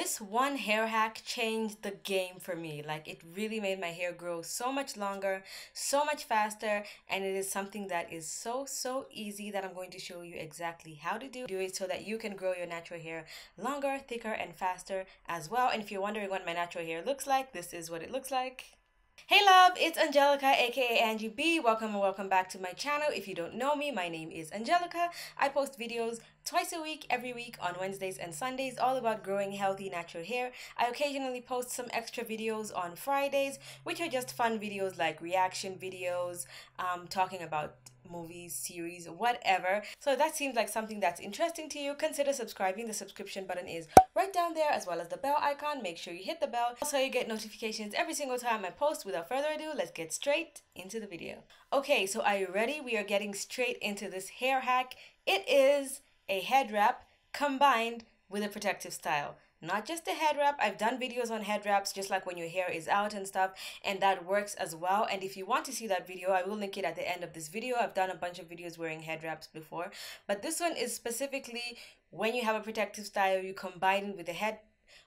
This one hair hack changed the game for me. Like it really made my hair grow so much longer, so much faster, and it is something that is so so easy that I'm going to show you exactly how to do, do it so that you can grow your natural hair longer, thicker, and faster as well. And if you're wondering what my natural hair looks like, this is what it looks like. Hey love, it's Angelica aka Angie Bee. Welcome and welcome back to my channel. If you don't know me, my name is Angelica. I post videos twice a week, every week on Wednesdays and Sundays, all about growing healthy natural hair. I occasionally post some extra videos on Fridays, which are just fun videos like reaction videos, um, talking about movies, series, whatever. So that seems like something that's interesting to you. Consider subscribing. The subscription button is right down there as well as the bell icon. Make sure you hit the bell so you get notifications every single time I post. Without further ado, let's get straight into the video. Okay, so are you ready? We are getting straight into this hair hack. It is a head wrap combined with a protective style not just a head wrap. I've done videos on head wraps just like when your hair is out and stuff and that works as well. And if you want to see that video i will link it at the end of this video. I've done a bunch of videos wearing head wraps before. But this one is specifically when you have a protective style you combine it with a head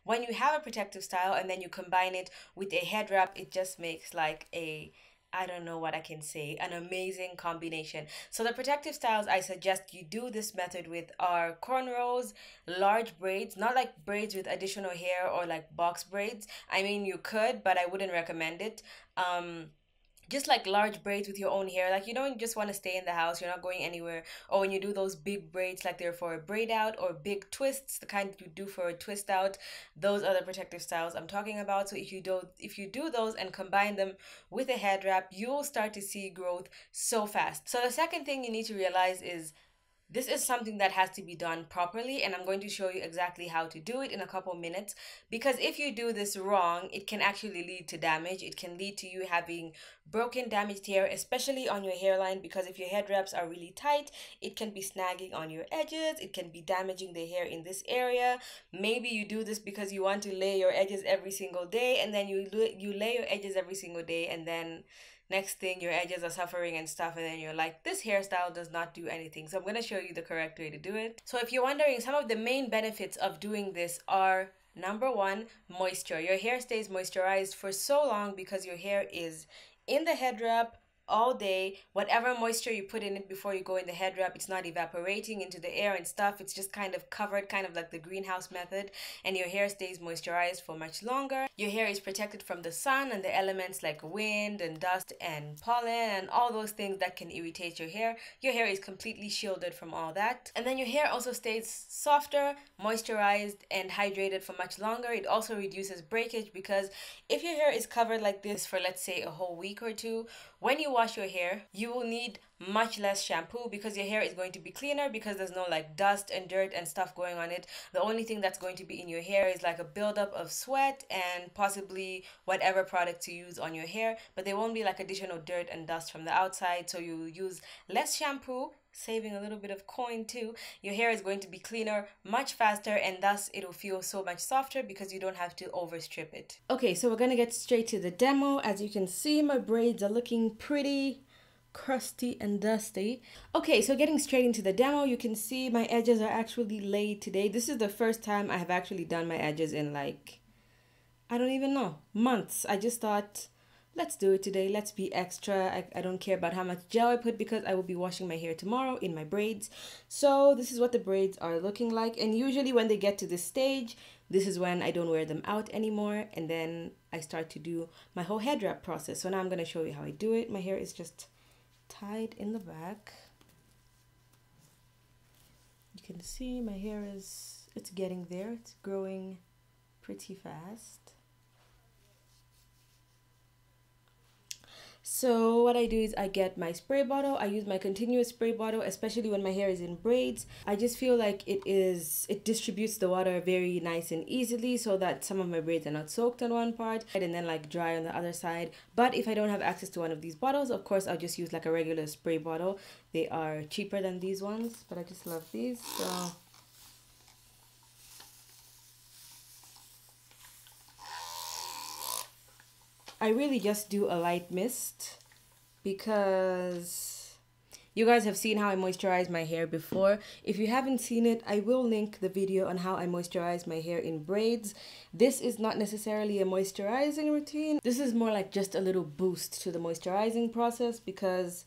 when you have a protective style and then you combine it with a head wrap it just makes like a I don't know what I can say, an amazing combination. So the protective styles I suggest you do this method with are cornrows, large braids, not like braids with additional hair or like box braids. I mean, you could, but I wouldn't recommend it. Um, just like large braids with your own hair like you don't just want to stay in the house you're not going anywhere. Or when you do those big braids like they're for a braid out or big twists the kind you do for a twist out those are the protective styles i'm talking about. So if you do if you do those and combine them with a head wrap you'll start to see growth so fast. So the second thing you need to realize is this is something that has to be done properly, and I'm going to show you exactly how to do it in a couple minutes. Because if you do this wrong, it can actually lead to damage. It can lead to you having broken, damaged hair, especially on your hairline. Because if your head wraps are really tight, it can be snagging on your edges, it can be damaging the hair in this area. Maybe you do this because you want to lay your edges every single day, and then you, you lay your edges every single day, and then next thing your edges are suffering and stuff and then you're like this hairstyle does not do anything. So i'm going to show you the correct way to do it. So if you're wondering some of the main benefits of doing this are number one moisture. Your hair stays moisturized for so long because your hair is in the head wrap all day. Whatever moisture you put in it before you go in the head wrap, it's not evaporating into the air and stuff. It's just kind of covered, kind of like the greenhouse method, and your hair stays moisturized for much longer. Your hair is protected from the sun and the elements like wind and dust and pollen and all those things that can irritate your hair. Your hair is completely shielded from all that. And then your hair also stays softer, moisturized, and hydrated for much longer. It also reduces breakage because if your hair is covered like this for let's say a whole week or two, when you wash your hair, you will need much less shampoo because your hair is going to be cleaner because there's no like dust and dirt and stuff going on it. The only thing that's going to be in your hair is like a buildup of sweat and possibly whatever product to use on your hair, but there won't be like additional dirt and dust from the outside. So you use less shampoo saving a little bit of coin too. Your hair is going to be cleaner much faster and thus it'll feel so much softer because you don't have to overstrip it. Okay so we're gonna get straight to the demo. As you can see my braids are looking pretty crusty and dusty. Okay so getting straight into the demo you can see my edges are actually laid today. This is the first time i have actually done my edges in like i don't even know months. I just thought let's do it today let's be extra. I, I don't care about how much gel I put because I will be washing my hair tomorrow in my braids. So this is what the braids are looking like. And usually when they get to this stage this is when I don't wear them out anymore. And then I start to do my whole head wrap process. So now I'm going to show you how I do it. My hair is just tied in the back. You can see my hair is it's getting there. It's growing pretty fast So what I do is I get my spray bottle. I use my continuous spray bottle, especially when my hair is in braids. I just feel like it is it distributes the water very nice and easily so that some of my braids are not soaked on one part and then like dry on the other side. But if I don't have access to one of these bottles, of course I'll just use like a regular spray bottle. They are cheaper than these ones, but I just love these. So I really just do a light mist because You guys have seen how I moisturize my hair before. If you haven't seen it, I will link the video on how I moisturize my hair in braids. This is not necessarily a moisturizing routine. This is more like just a little boost to the moisturizing process because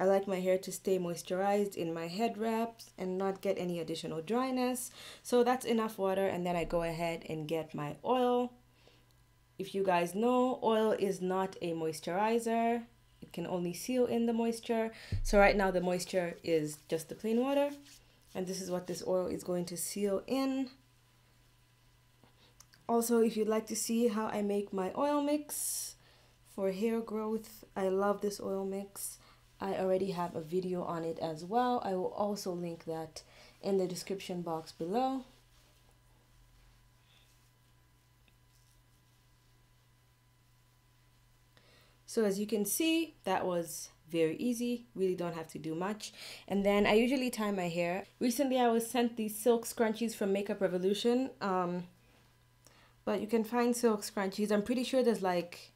I like my hair to stay moisturized in my head wraps and not get any additional dryness. So that's enough water and then I go ahead and get my oil. If you guys know, oil is not a moisturizer it can only seal in the moisture. So right now the moisture is just the plain water. And this is what this oil is going to seal in. Also, if you'd like to see how I make my oil mix for hair growth, I love this oil mix. I already have a video on it as well. I will also link that in the description box below. So as you can see, that was very easy. Really don't have to do much. And then i usually tie my hair. Recently i was sent these silk scrunchies from makeup revolution um but you can find silk scrunchies. I'm pretty sure there's like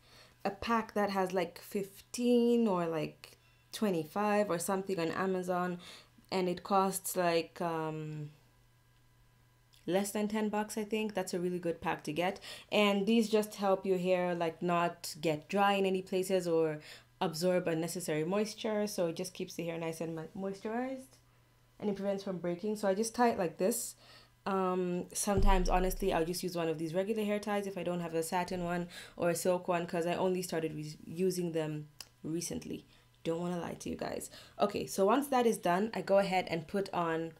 a pack that has like 15 or like 25 or something on amazon and it costs like um less than 10 bucks i think. That's a really good pack to get. And these just help your hair like not get dry in any places or absorb unnecessary moisture. So it just keeps the hair nice and moisturized. And it prevents from breaking. So i just tie it like this. Um sometimes honestly i'll just use one of these regular hair ties if i don't have a satin one or a silk one because i only started using them recently. Don't want to lie to you guys. Okay so once that is done i go ahead and put on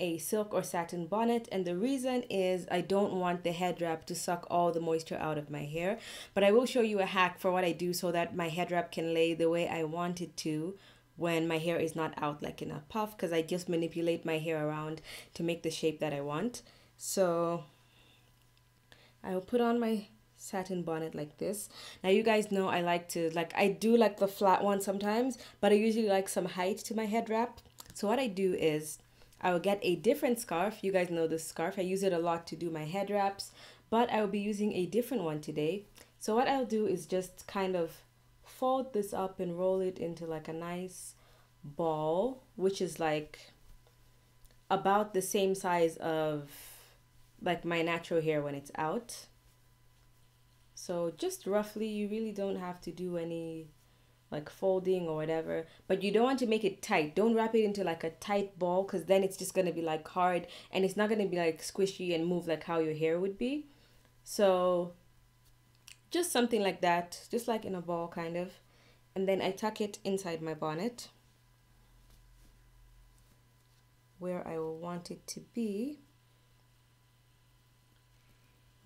a silk or satin bonnet and the reason is I don't want the head wrap to suck all the moisture out of my hair. But I will show you a hack for what I do so that my head wrap can lay the way I want it to when my hair is not out like in a puff because I just manipulate my hair around to make the shape that I want. So I will put on my satin bonnet like this. Now you guys know I like to like I do like the flat one sometimes but I usually like some height to my head wrap. So what I do is I will get a different scarf. You guys know this scarf. I use it a lot to do my head wraps, but I will be using a different one today. So what I'll do is just kind of fold this up and roll it into like a nice ball, which is like about the same size of like my natural hair when it's out. So just roughly, you really don't have to do any like folding or whatever. But you don't want to make it tight. Don't wrap it into like a tight ball because then it's just going to be like hard and it's not going to be like squishy and move like how your hair would be. So just something like that just like in a ball kind of. And then I tuck it inside my bonnet where I will want it to be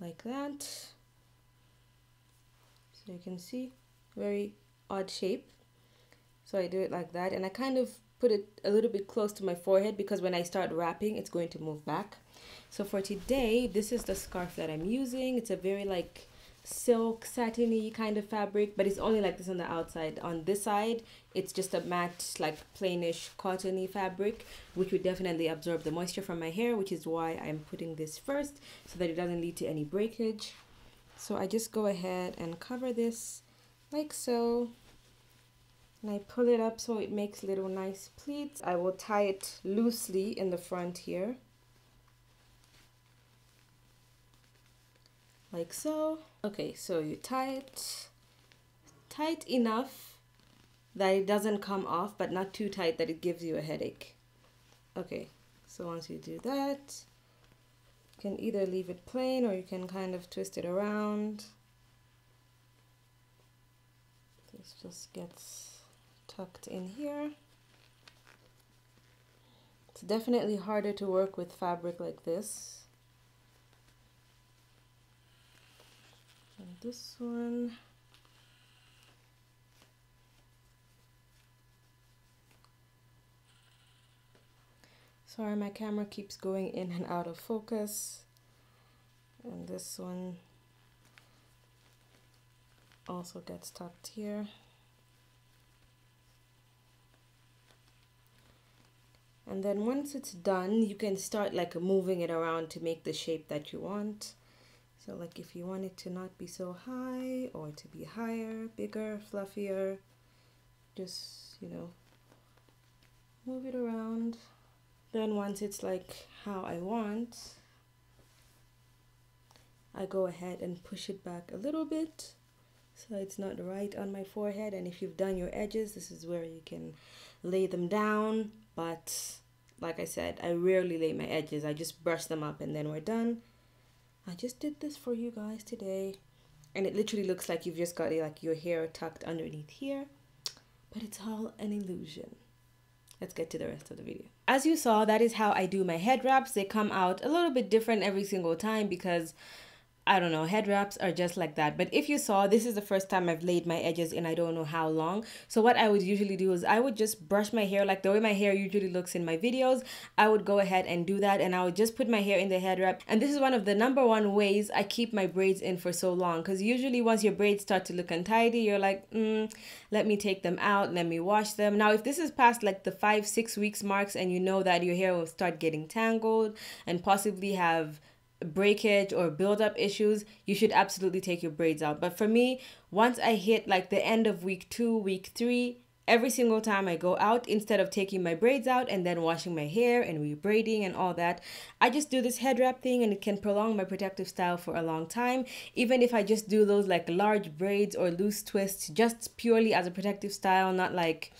like that. So you can see very odd shape. So I do it like that and I kind of put it a little bit close to my forehead because when I start wrapping it's going to move back. So for today, this is the scarf that I'm using. It's a very like silk satiny kind of fabric but it's only like this on the outside on this side it's just a matte like plainish cottony fabric which would definitely absorb the moisture from my hair which is why I'm putting this first so that it doesn't lead to any breakage so I just go ahead and cover this like so. And I pull it up so it makes little nice pleats. I will tie it loosely in the front here. Like so. Okay so you tie it tight enough that it doesn't come off but not too tight that it gives you a headache. Okay so once you do that you can either leave it plain or you can kind of twist it around this just gets tucked in here. It's definitely harder to work with fabric like this. And this one. Sorry, my camera keeps going in and out of focus. And this one also gets tucked here. And then once it's done, you can start like moving it around to make the shape that you want. So like if you want it to not be so high or to be higher, bigger, fluffier, just, you know, move it around. Then once it's like how I want, I go ahead and push it back a little bit so it's not right on my forehead and if you've done your edges this is where you can lay them down. But like I said I rarely lay my edges. I just brush them up and then we're done. I just did this for you guys today. And it literally looks like you've just got like your hair tucked underneath here. But it's all an illusion. Let's get to the rest of the video. As you saw that is how I do my head wraps. They come out a little bit different every single time because I don't know, head wraps are just like that. But if you saw, this is the first time I've laid my edges in I don't know how long. So what I would usually do is I would just brush my hair like the way my hair usually looks in my videos. I would go ahead and do that and I would just put my hair in the head wrap. And this is one of the number one ways I keep my braids in for so long. Because usually once your braids start to look untidy, you're like, mm, let me take them out, let me wash them. Now, if this is past like the five, six weeks marks and you know that your hair will start getting tangled and possibly have breakage or build-up issues, you should absolutely take your braids out. But for me, once I hit like the end of week two, week three, every single time I go out, instead of taking my braids out and then washing my hair and rebraiding and all that, I just do this head wrap thing and it can prolong my protective style for a long time. Even if I just do those like large braids or loose twists, just purely as a protective style, not like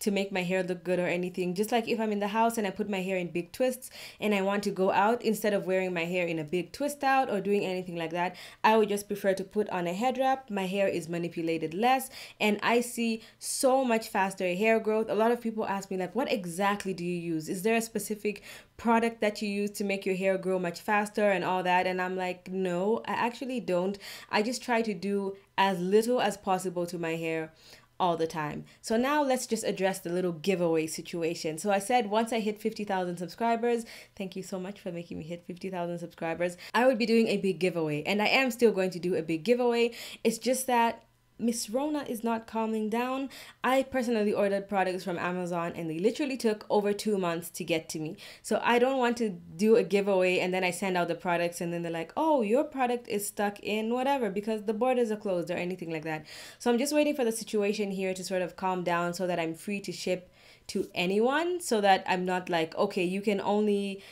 to make my hair look good or anything. Just like if I'm in the house and I put my hair in big twists and I want to go out instead of wearing my hair in a big twist out or doing anything like that, I would just prefer to put on a head wrap. My hair is manipulated less and I see so much faster hair growth. A lot of people ask me like, what exactly do you use? Is there a specific product that you use to make your hair grow much faster and all that? And I'm like, no, I actually don't. I just try to do as little as possible to my hair all the time. So now let's just address the little giveaway situation. So I said once I hit 50,000 subscribers, thank you so much for making me hit 50,000 subscribers, I would be doing a big giveaway. And I am still going to do a big giveaway. It's just that Miss Rona is not calming down. I personally ordered products from Amazon and they literally took over two months to get to me. So I don't want to do a giveaway and then I send out the products and then they're like, oh, your product is stuck in whatever because the borders are closed or anything like that. So I'm just waiting for the situation here to sort of calm down so that I'm free to ship to anyone so that I'm not like, okay, you can only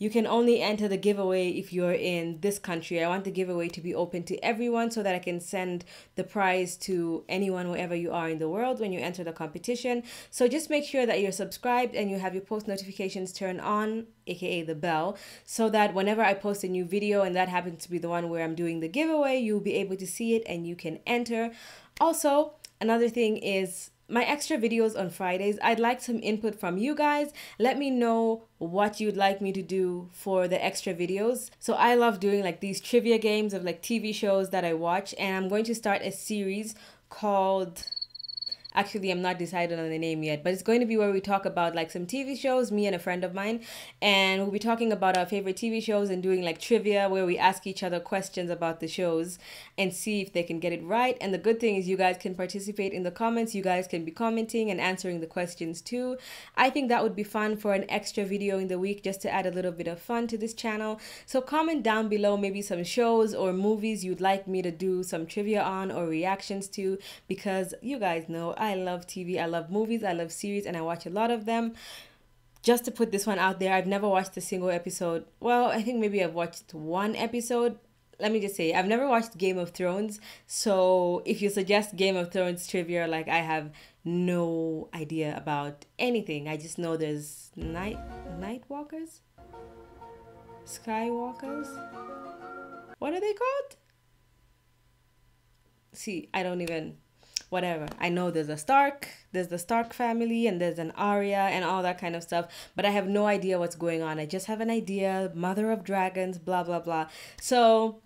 you can only enter the giveaway if you're in this country. I want the giveaway to be open to everyone so that I can send the prize to anyone wherever you are in the world when you enter the competition. So just make sure that you're subscribed and you have your post notifications turned on, aka the bell, so that whenever I post a new video and that happens to be the one where I'm doing the giveaway, you'll be able to see it and you can enter. Also, another thing is my extra videos on Fridays. I'd like some input from you guys. Let me know what you'd like me to do for the extra videos. So I love doing like these trivia games of like TV shows that I watch and I'm going to start a series called Actually, I'm not decided on the name yet, but it's going to be where we talk about like some TV shows, me and a friend of mine, and we'll be talking about our favorite TV shows and doing like trivia where we ask each other questions about the shows and see if they can get it right. And the good thing is you guys can participate in the comments. You guys can be commenting and answering the questions too. I think that would be fun for an extra video in the week just to add a little bit of fun to this channel. So comment down below maybe some shows or movies you'd like me to do some trivia on or reactions to because you guys know I love TV, I love movies, I love series, and I watch a lot of them. Just to put this one out there, I've never watched a single episode. Well, I think maybe I've watched one episode. Let me just say, I've never watched Game of Thrones. So if you suggest Game of Thrones trivia, like I have no idea about anything. I just know there's night night walkers, skywalkers. What are they called? See, I don't even whatever. I know there's a Stark, there's the Stark family, and there's an Arya and all that kind of stuff, but I have no idea what's going on. I just have an idea, Mother of Dragons, blah, blah, blah. So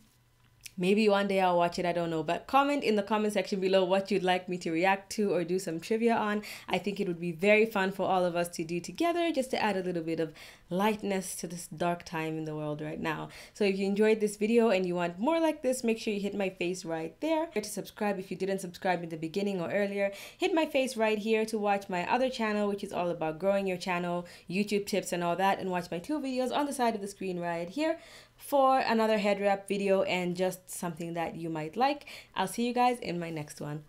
Maybe one day I'll watch it, I don't know. But comment in the comment section below what you'd like me to react to or do some trivia on. I think it would be very fun for all of us to do together just to add a little bit of lightness to this dark time in the world right now. So if you enjoyed this video and you want more like this, make sure you hit my face right there. To subscribe if you didn't subscribe in the beginning or earlier, hit my face right here to watch my other channel, which is all about growing your channel, YouTube tips and all that, and watch my two videos on the side of the screen right here for another head wrap video and just something that you might like. I'll see you guys in my next one.